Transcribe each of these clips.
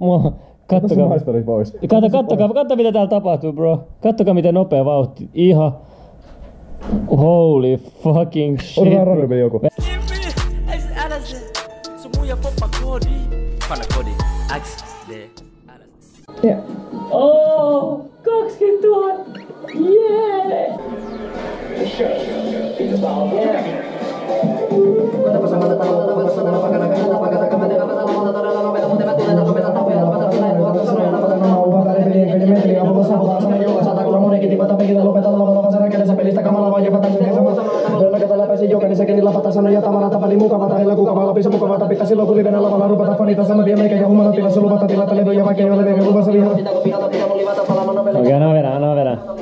Mua, kattokaa. maisteri pois. Katso, kattokaa, kattokaa mitä täällä tapahtuu, bro. Kattokaa miten nopea vauhti. Ihan... Holy fucking shit. Otetaan bro. randomilla joku. L. Oh, 20 000! Yeah! Okei, anna vedä, anna vedä.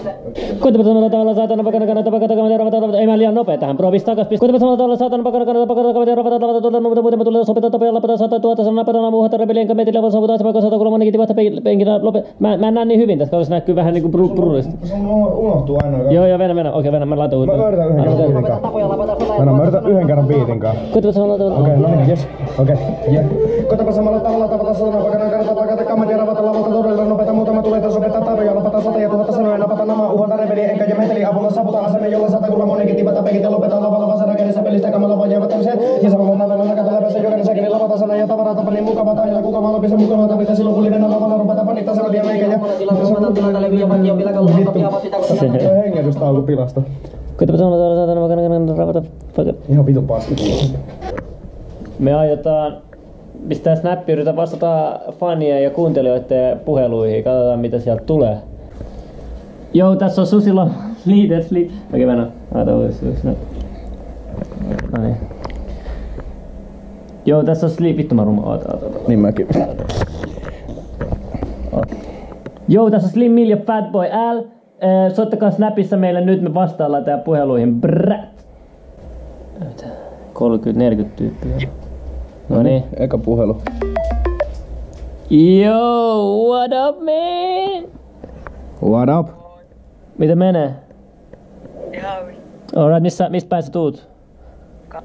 Kuinka samalla tavalla saatana pakana kannata pakata kamera ravata ravata. Ei mä liian nopea tähän, bro. Pistä takas. Kuinka samalla tavalla saatana pakana kannata pakata kamera ravata ravata tuolla muuta muuten tulee sopita tapia lapata saattaa tuota sana patana muuta rebelien kametilla vaan saavutaan se vaikka saattaa kuulemma nikin tivahta penkillä lope. Mä, mä en näe niin hyvin tästä, koska se näkyy vähän niinku bru, brurista. Se on unohtuu aina. Joo, joo, venä, venä. Okei, venä, mä laitan Mä uudelleen. yritän yhden kerran biitin kanssa. Mä yritän yhden kerran biitin kanssa. Kuinka samalla tavalla. Okei, no niin, jes. Okei, jep. Kotapa samalla tavalla tavata sana pakana kannata pakata kammedia ravata lavata todella nopeita muutama tulee tässä opettaa tarjoa lopata sata ja tuhatta meteli avulla saavuta asemme jolla sata kuulla monikin tipata pekitä lopeta lavalla vasara kädessä pelistä kamalla vaan jäävät tämmöiseen ja samalla nävellä nakata läpässä jokainen säkeli lavata sana ja tavaraa tapa niin mukava tailla kuka vaan lopissa mukava tapita silloin kun livenä lavalla rupata panittaa sana vielä meikä ja Vittu. Hengähdystauko pilasta. Kuinka samalla tavalla saatana pakana kannata ravata pakata. Ihan vitu paska. Me aiotaan pistää snappi, yritän vastata fanien ja kuuntelijoiden puheluihin. Katsotaan mitä sieltä tulee. Joo, tässä on Susilla Leaders Lead. Okei, mennä. Laita uudestaan. No niin. Joo, tässä on Sleep. Vittu mä ruma. Oota, oota, oota. Niin mäkin. Joo, tässä on Slim Mill ja Fatboy L. Äh, soittakaa Snapissa meille nyt, me vastaillaan tää puheluihin. Brät. 30-40 tyyppiä. No niin. Eka puhelu. Yo, what up man? What up? Miten menee? Ihan hyvin. Alright, missä, mistä päin sä tuut? Ka-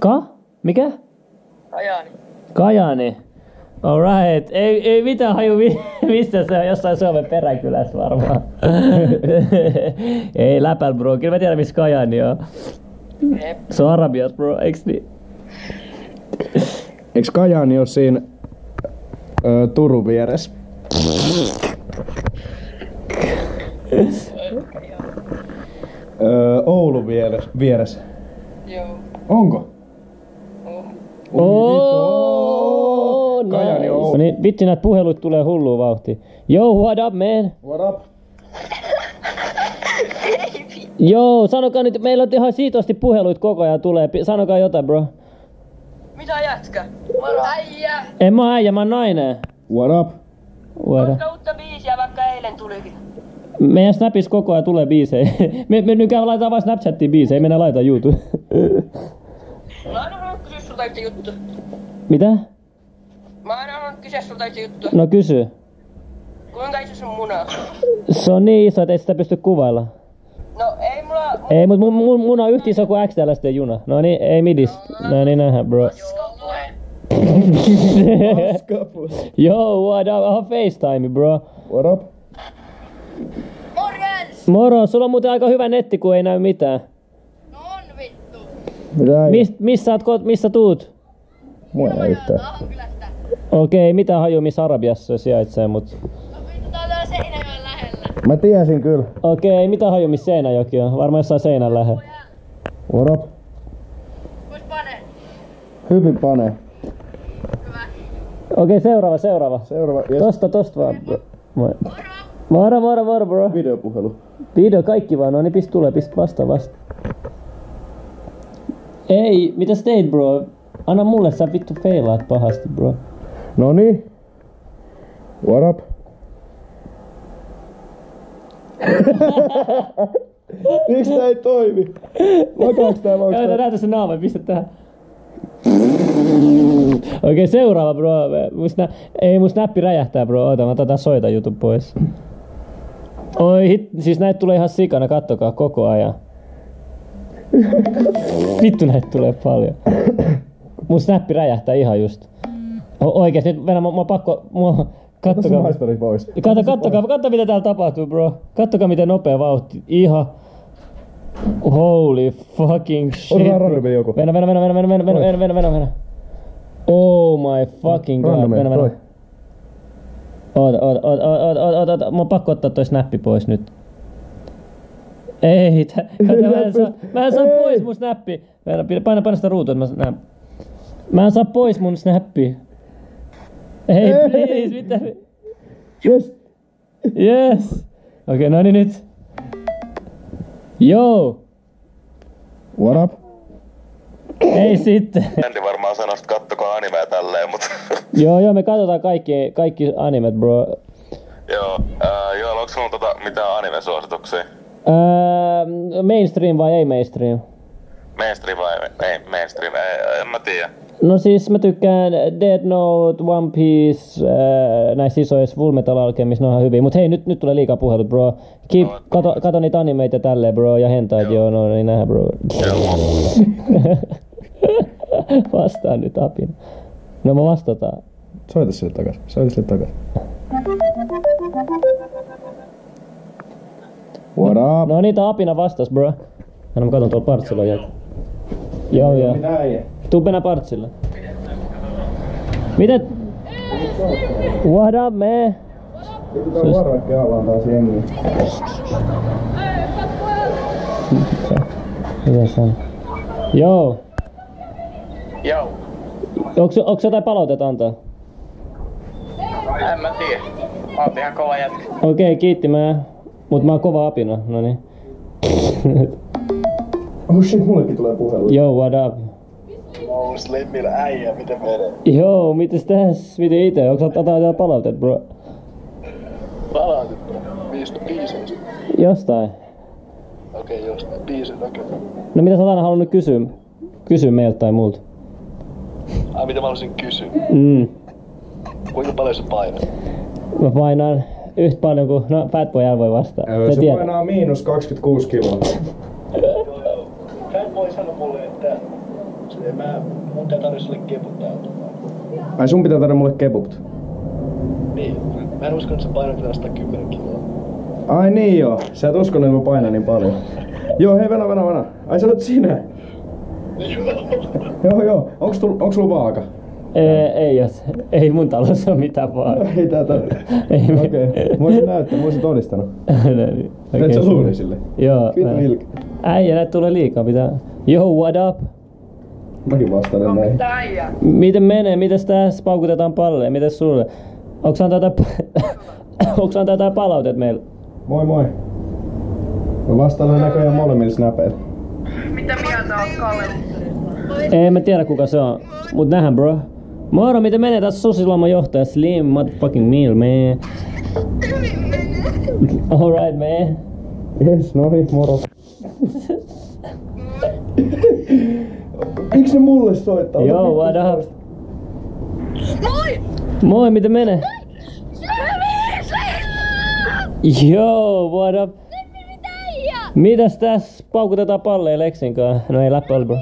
Ka? Mikä? Ajani. Kajaani. Alright, ei, ei mitään haju mi- mistä se on, jossain Suomen peräkylässä varmaan. ei läpäl bro, kyllä mä tiedän missä Kajaani on. Jep. Se on Arabias bro, eiks niin? Eiks Kajaani oo siinä ö, Turun vieressä? Oulun vieressä. vieressä. Joo. Onko? Oh. Oh, Kajaani on nice. Oulu. No niin, vitsi näitä puheluita tulee hulluun vauhtiin. Yo, what up man? What up? Joo, sanokaa nyt, meillä on ihan siitosti puheluita koko ajan tulee. Sanokaa jotain bro. Mitä jätkä? Moro. Äijä. En mä oon äijä, mä oon nainen. What up? What up? Uutta biisiä vaikka eilen tulikin. Meidän Snapissa koko ajan tulee biisejä. Me, me nyt laitetaan vaan Snapchattiin biisejä, ei mennä laita YouTube. Mä aina halunnut kysyä sulta yhtä juttu. Mitä? Mä aina halunnut kysyä sulta yhtä juttu. No kysy. Kuinka iso sun muna on? Se on niin iso, että ei sitä pysty kuvailla. No ei mulla... Ei, mut mun, mun, mun on yhtä iso kuin XLSD juna. No niin, ei midis. No niin, nähdään bro. Yo, what up? Aha, FaceTime, bro. What up? Moro, sulla on muuten aika hyvä netti, kun ei näy mitään. No on vittu. Mist, missä, sä oot, ko- missä tuut? Mua ei yhtään. Okei, mitä haju, missä Arabiassa se sijaitsee, mut... No vittu, tää on täällä Seinäjoen lähellä. Mä tiesin kyllä. Okei, mitä haju, missä Seinäjoki on? Varmaan jossain seinän lähellä. What up? Vois pane. Hyvin pane. Hyvä. Okei, seuraava, seuraava. Seuraava. Yes. Tosta, tosta vaan. Moi. Moro, moro, moro, bro. Videopuhelu. Video, kaikki vaan. No niin, pist tulee, pist vasta vasta. Ei, mitä teit, bro? Anna mulle, sä vittu feilaat pahasti, bro. Noni. What up? Miksi tää ei toimi? Lakaaks tää vai onks Näytä, se naama, pistä tähän. Okei, seuraava, bro. Mun. Ei, mun snappi räjähtää, bro. Oota, mä otan soita jutun pois. Oi, hit... siis näitä tulee ihan sikana, kattokaa koko ajan. Vittu näitä tulee paljon. Mun snappi räjähtää ihan just. O- oikeesti nyt Venä, mä, mä pakko... Mua, kattokaa. maisteri pois. Kato, kattokaa, kattokaa mitä täällä tapahtuu, bro. Kattokaa miten nopea vauhti. Ihan... Holy fucking shit. Otetaan bro. random joku. Venä, venä, venä, venä, venä, venä, venä, venä, venä. Oh my fucking god. Random, Venä, venä. toi. Oota, oota, oota, oota, oota, oota. Mä oon pakko ottaa toi snappi pois nyt. Ei, tä, mä en saa, mä en saa Ei. pois mun snappi. Paina, paina, sitä ruutua, että mä näen. Mä en saa pois mun snappi. Ei, Ei. please, mitä? Yes. Yes! Okei, okay, no niin nyt. Joo! What up? Ei sitten. Andy varmaan sanoi, että kattokaa animea tälleen, mutta joo, joo, me katsotaan kaikki, kaikki animet, bro. joo. Ää, joo, onko sulla tota mitään anime-suosituksia? Öö, mainstream vai ei mainstream? Mainstream vai ei mainstream? Ei, en mä tiedä. No siis mä tykkään Dead Note, One Piece, äh, näistä isoista Full Metal Alchemist, ne on hyviä. Mut hei, nyt, nyt tulee liikaa puhelut, bro. Keep, No, kato, kato niitä animeita tälleen, bro, ja hentait, joo, no niin nähdään, bro. Joo. Vastaa nyt apina. No mä vastataan. Soita sille takas. Soita sille takas. What up? No niitä apina vastas, bro. Aina mä katon tuolla partsilla jätä. Joo, joo. Mitä äijä? Tuu mennä partsille. Miten? What up, man? Varoikki alla on taas jengi. Mitä se on? Joo. Joo, Onks, onks jotain palautetta antaa? en mä tiedä. Mä oon ihan kova jätkä. Okei, kiitti mä. Mut mä oon kova apina, no niin. Oh shit, mullekin tulee puhelu. Yo, what up? Oo, Slimmillä äijä, miten menee? Joo, mites täs? Miten ite? Onks ottaa jotain palautet, bro? Palautit, mistä biiseistä? Jostain. Okei, okay, jostain. Biisit, okei. Okay. No mitä sä oot aina halunnut kysyä? Kysyä meiltä tai multa. Ai, mitä mä haluaisin kysyä? Mm. Kuinka paljon sä painat? Mä painan yhtä paljon kuin... No, Fat Boy Al voi vastaa. Öö, Se se tiedät. painaa miinus 26 kiloa. Fat Boy sanoi mulle, että se, mä, mun pitää tarvitse sulle täältä. Ai sun pitää tarjota mulle kepupt. Niin, mä en usko, että sä painat vielä 110 kiloa. Ai niin joo. Sä et uskonut, että mä painan niin paljon. Joo, hei venä, venä, venä. Ai sä oot sinä. Joo, joo. Onks, tul, onks sulla vaaka? Ei, ei, jos, ei mun talossa ole mitään vaan. Ei tää Okei. Mä voisin näyttää, mä voisin todistanut. No niin, Näet okei, sä se- luuri sille? Joo. Vittu. Äijä, näitä tulee liikaa, pitää... Yo, what up? Mäkin vastailen näin. Äijä. Miten menee? Mites tässä paukutetaan palleja? Mites sulle? Onks antaa jotain... Onks antaa jotain palautet meille? Moi moi. Mä vastailen näköjään molemmilla snapeilla. Mitä mieltä oot Kalle? Ei mä tiedä kuka se on, mut nähdään bro. Moro, miten menee tässä Susilauman johtaja Slim motherfucking meal man? Alright man. Yes, no niin, moro. Miksi ne mulle soittaa? Vittu what up? Moi! Moi, miten menee? Yo, what up? Mitäs tässä paukutetaan palleja Lexin kanssa? No ei läppä oli bro.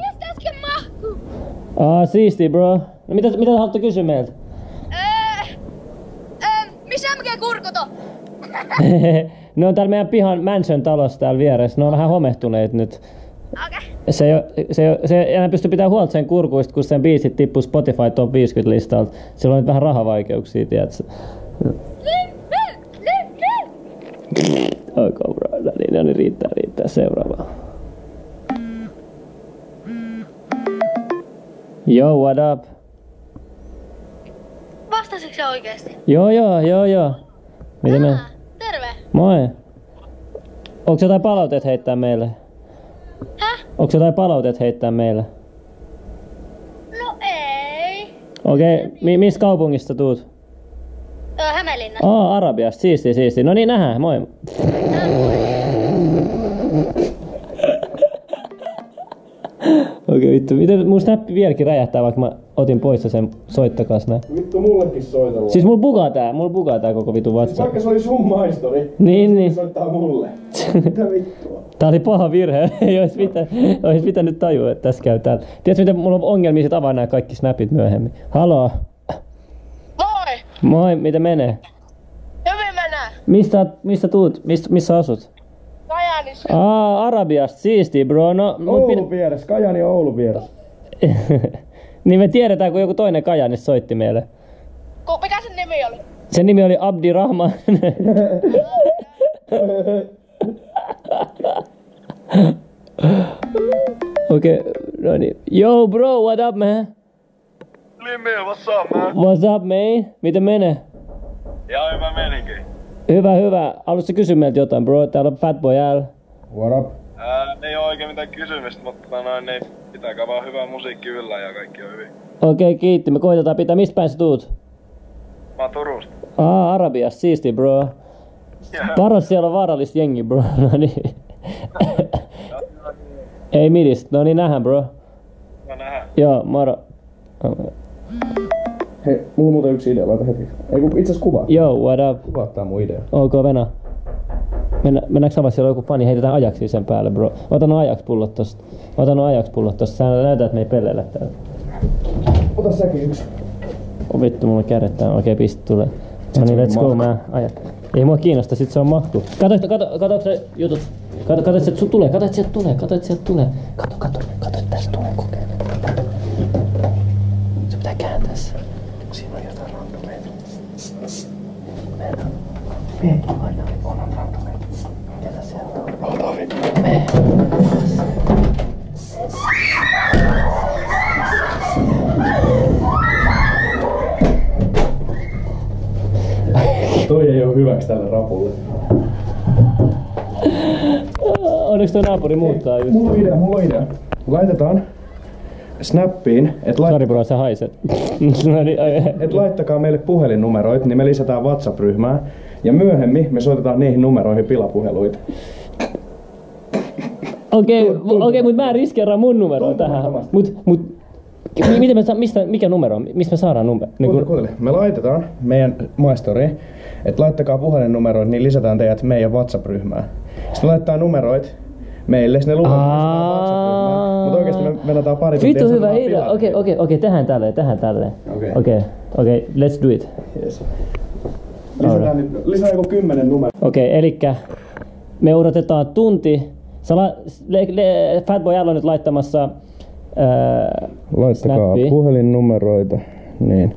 Ah, siisti bro. No mitä, mitä te haluatte kysyä meiltä? Öö, öö, missä MG kurkut on? ne on täällä meidän pihan mansion talossa täällä vieressä. Ne on vähän homehtuneet nyt. Okei. Se, ei se, ei se ei enää pysty pitämään huolta sen kurkuista, kun sen biisit tippuu Spotify Top 50 listalta. Sillä on nyt vähän rahavaikeuksia, tiedätkö? Lim, lim, lim, lim. Ok, bro. No niin, no niin, riittää, riittää. Seuraava. Yo, what up? Vastasitko sä oikeesti? Joo, joo, joo, joo. Miten me? Terve. Moi. Onko jotain palautet heittää meille? Häh? Onko jotain palautet heittää meille? No ei. Okei, okay. mi- mistä kaupungista tuut? Hämeenlinna. Oh, Arabiasta. Siisti, siisti. No niin, nähdään. Moi. Vittu. Miten mun snappi vieläkin räjähtää, vaikka mä otin pois sen soittakas näin. Vittu mullekin soitella. Siis mulla bugaa tää, mulla bugaa tää koko vitu WhatsApp. Vaikka se oli sun maistori, Niin, niin. soittaa mulle. Mitä vittua? Tää oli paha virhe. Ei ois pitänyt, ois pitänyt tajua, että tässä käy täällä. Tiedätkö, miten mulla on ongelmia sit avaa nämä kaikki snapit myöhemmin? Haloo. Moi, miten menee? Hyvin menee. Mistä, mistä tuut? Mistä, missä asut? Kajaanissa. Aa, Arabiasta. Siisti, bro. No, mut Oulu vieressä, Kajani on Oulu vieressä. niin me tiedetään, kun joku toinen Kajanissa soitti meille. Ku, mikä sen nimi oli? Sen nimi oli Abdi Rahman. Okei, okay, no niin. Yo bro, what up man? Limmi, what's up man? What's up man? Miten menee? Ja hyvä meininki. Hyvä, hyvä. Haluaisitko kysyä meiltä jotain bro? Täällä on Fatboy L. What up? Ää, ei oo oikein mitään kysymistä, mutta tota noin, niin pitäkää vaan hyvää musiikki yllä ja kaikki on hyvin. Okei, okay, kiitti. Me koitetaan pitää. Mistä päin sä tuut? Mä oon Turusta. Aa, Arabiasta. Siisti bro. Paras siellä on vaarallista jengi bro. No niin. Ei midis. No niin, nähdään bro. Mä nähdään. Joo, moro. Hei, mulla on muuten yksi idea, laita heti. Ei kun itse asiassa kuvaa. Yo, what up? Kuvaa tää mun idea. Ok, Venä. Mennä, mennäänkö samassa siellä on joku fani, heitetään ajaksi sen päälle, bro. Ota no ajaksi pullot tosta. Ota no ajaksi pullot tosta. Sä näytät, että me ei pelleillä täällä. Ota säkin yksi. Oh, vittu, mulla on kädet täällä. Okei, piste tulee. No niin, let's go, mä ajan. Ei mua kiinnosta, sit se on mahku. Kato, kato, kato, se jutut. Kato, kato, että sieltä tulee, kato, että sieltä tulee, kato, että sieltä tulee. Kato, kato, kato, että tästä tulee kokeile. Siinä on jotain randomeita. Mene, aina on randomeita. Ketä siellä on? Ota vittu. Mene. Toi ei oo hyväksi tälle rapulle. Onneksi tuo naapuri muuttaa just. Mulla on idea, mulla on idea. Laitetaan Snappiin, että lait- Sori bro, sä haiset. no niin, et laittakaa meille puhelinnumeroit, niin me lisätään WhatsApp-ryhmään. Ja myöhemmin me soitetaan niihin numeroihin pilapuheluita. Okei, okei, mutta mä riskeeraan mun numeroa tähän. Mut, mut, mi- miten me saa, mistä, mikä numero on? Mistä me saadaan numero? Niin kun, kuuntele. Me laitetaan meidän maistoriin, että laittakaa puhelinnumeroit, niin lisätään teidät meidän WhatsApp-ryhmään. Sitten laittaa numeroit meille, sitten ne luvat WhatsApp-ryhmään. Mutta oikeesti me venataan pari Vittu hyvä idea. Okei, okei, okei, tehdään tälleen, tehdään tälleen. Okei. Okei, okei, let's do it. Yes. Lisätään, nyt- lisää joku kymmenen numero. Okei, elikkä me odotetaan tunti. Sä la, le, le, Fatboy L on nyt laittamassa ää, Laittakaa Snappiin. puhelinnumeroita, niin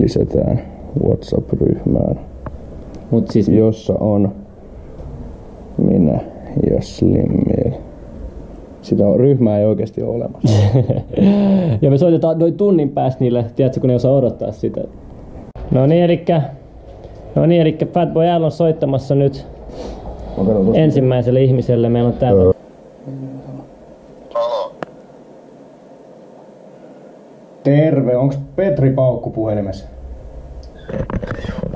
lisätään WhatsApp-ryhmään, mut siis jossa on minä ja Slimmil. Sitä on, ryhmää ei oikeasti ole olemassa. ja me soitetaan noin tunnin päästä niille, tiedätkö, kun ne osaa odottaa sitä. No niin, elikkä, no niin, elikkä Fatboy L on soittamassa nyt tosta. ensimmäiselle ihmiselle. Meillä on täällä Halo. Terve, onks Petri Paukku puhelimessa?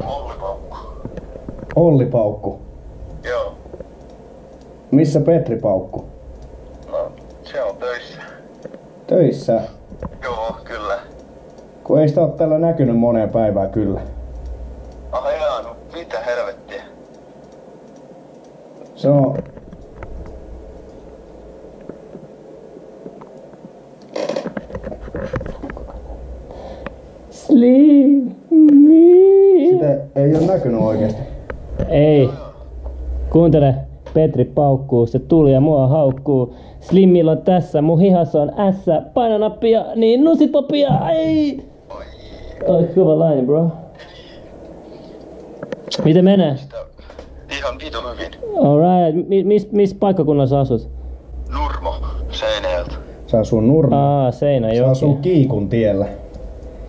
Olli Paukku. Olli Paukku. Joo. Missä Petri Paukku? No, se on töissä. Töissä. Joo, kyllä. Kun ei sitä ole täällä näkynyt moneen päivään kyllä. Ah jaa, no mitä helvettiä. Se on... Slimmi. Sitä ei ole näkynyt oikeesti. Ei. Kuuntele. Petri paukkuu, se tuli ja mua haukkuu. Slimmillä on tässä, mun hihassa on S. Paina nappia, niin nusipopia, ei! Oi, hyvä laini, bro. Miten menee? Ihan vitu hyvin. Alright, mi- mis, mis paikkakunnassa asut? Nurmo. Seinäjältä. Se asuu Nurma. Aa, Se Seinäjoki. asuu Kiikun tiellä.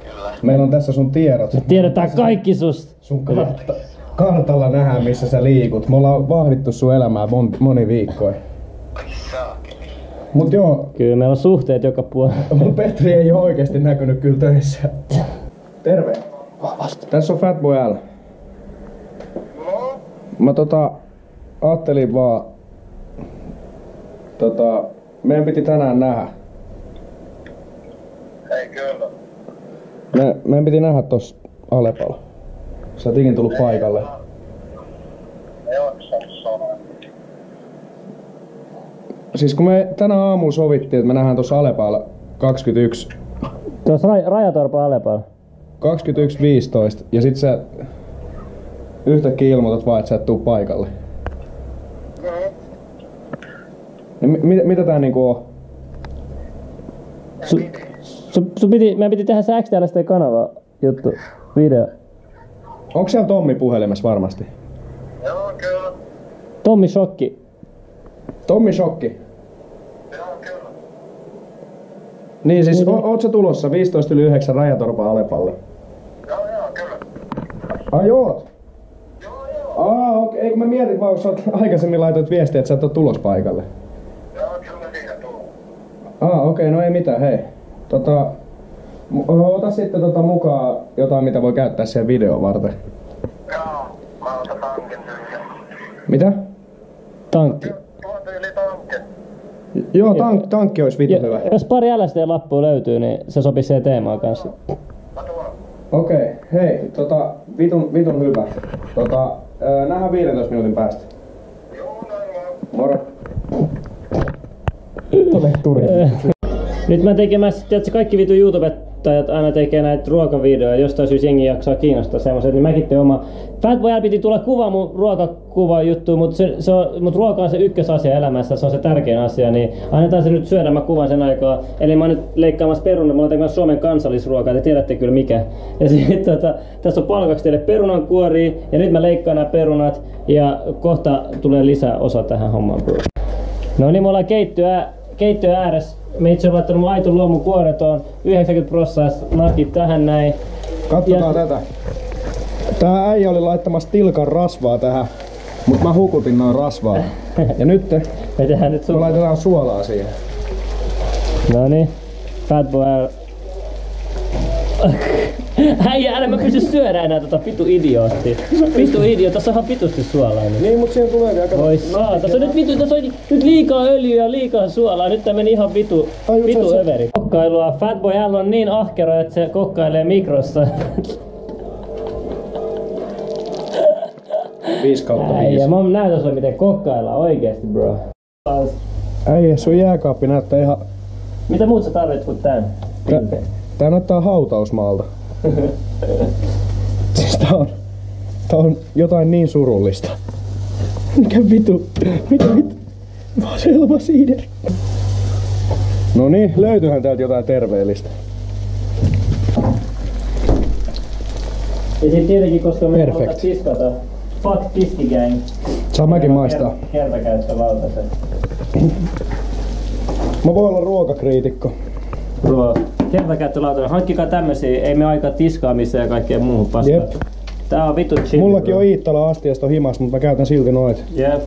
Kyllä. Meillä on tässä sun tiedot. Tiedetään kaikki susta. Sun kartta, kartalla nähdään missä sä liikut. Me ollaan vahdittu sun elämää mon, moni saakeli. Mut joo, Kyllä meillä on suhteet joka puolella. Mut Petri ei oo oikeesti näkynyt kyllä töissä. Terve. Tässä on Fatboy L. Mä tota, ajattelin vaan, tota, meidän piti tänään nähdä. Ei kyllä. Me, meidän piti nähdä tossa Alepalla. Sä oot ikin tullut paikalle. Ei jaksanut sanoa. Siis kun me tänä aamulla sovittiin, että me nähdään tossa Alepalla 21, Tuossa Raj- Rajatorpa Alepalla. 21.15 ja sit sä yhtäkkiä ilmoitat vaan, että sä et tuu paikalle. Ja mi- mitä, mitä tää niinku on? Su, su, su piti, meidän piti tehdä se XTLST kanava juttu, video. Onko siellä Tommi puhelimessa varmasti? Joo, kyllä. Tommi Shokki. Tommi Shokki. Joo, kyllä. Niin siis, o, oot sä tulossa 15 yli 9 Rajatorpa Alepalle? Joo, joo, kyllä. Ai oot? Aa, okei, okay. kun mä mietin vaan, kun sä oot aikaisemmin laitoit viestiä, että sä et oo tulos paikalle. Joo, kyllä siinä tuu. Aa, okei, okay, no ei mitään, hei. Tota, ota sitten tota mukaan jotain, mitä voi käyttää siihen videon varten. Joo, mä otan tankin. Mitä? Tankki. Joo, tank, tankki olisi vitu hyvä. Jos pari LSD-lappua löytyy, niin se sopii siihen teemaan kanssa. Okei, okay, hei, tota, vitun, vitun hyvä. Tota, ää, nähdään 15 minuutin päästä. Joo, näin vaan. Moro. Tule turi. Nyt mä tekemässä, tiedätkö, kaikki vitu YouTubettajat aina tekee näitä ruokavideoja, jostain syystä jengi jaksaa kiinnostaa semmoiset, niin mäkin teen oma. Fatboylla piti tulla kuva mun ruokakuva juttu, mutta se, se on, mut ruoka on se ykkösasia elämässä, se on se tärkein asia, niin annetaan se nyt syödä, mä kuvan sen aikaa. Eli mä oon nyt leikkaamassa perunat, mä oon Suomen kansallisruokaa, te tiedätte kyllä mikä. Ja sitten tota, tässä on palkaksi teille perunankuoria, ja nyt mä leikkaan nämä perunat, ja kohta tulee lisää osa tähän hommaan. No niin, me ollaan keittiö, keittiö ääressä. Me itse olen laittanut aito luomun kuoretoon 90 prosenttia nakit tähän näin. Katsotaan Ja- tätä. Tää äijä oli laittamassa tilkan rasvaa tähän, mut mä hukutin noin rasvaa. Ja nyt me Me tehdään nyt sun... laitetaan suolaa siihen. No niin. Fat boy. Äijä, älä mä pysty syödä enää tota vitu idiootti. Vitu idiootti, tossa on ihan vitusti suolaa nyt. Niin, mut siihen tulee vielä kato. Voi saa, tässä on nyt vitu, tässä on nyt liikaa öljyä ja liikaa suolaa. Nyt tää meni ihan vitu, Ai, vitu se- överi. Kokkailua. Fatboy L on niin ahkero, että se kokkailee mikrossa. 5 kautta 5. Äijä, mä näytän sulle miten kokkaillaan oikeesti bro. Äijä, sun jääkaappi näyttää ihan... Mitä muut sä tarvit kuin tän? Tää, tää näyttää hautausmaalta. siis tää on... Tää on jotain niin surullista. Mikä vitu? Mikä vitu? Vaan selva siideri. No niin, löytyyhän täältä jotain terveellistä. Ja sit tietenkin, koska me halutaan tiskata. Fuck tiskigang. Saa mäkin maistaa. Kertakäyttölautaset. Mä voin olla ruokakriitikko. Bro, kertakäyttölautaset. Hankkikaa tämmösiä, ei me aika tiskaamiseen ja kaikkeen muuhun paskaan. Jep. Tää on vittu chill. Mullakin bro. on Iittala astiasta himas, mutta mä käytän silti noit. Jep.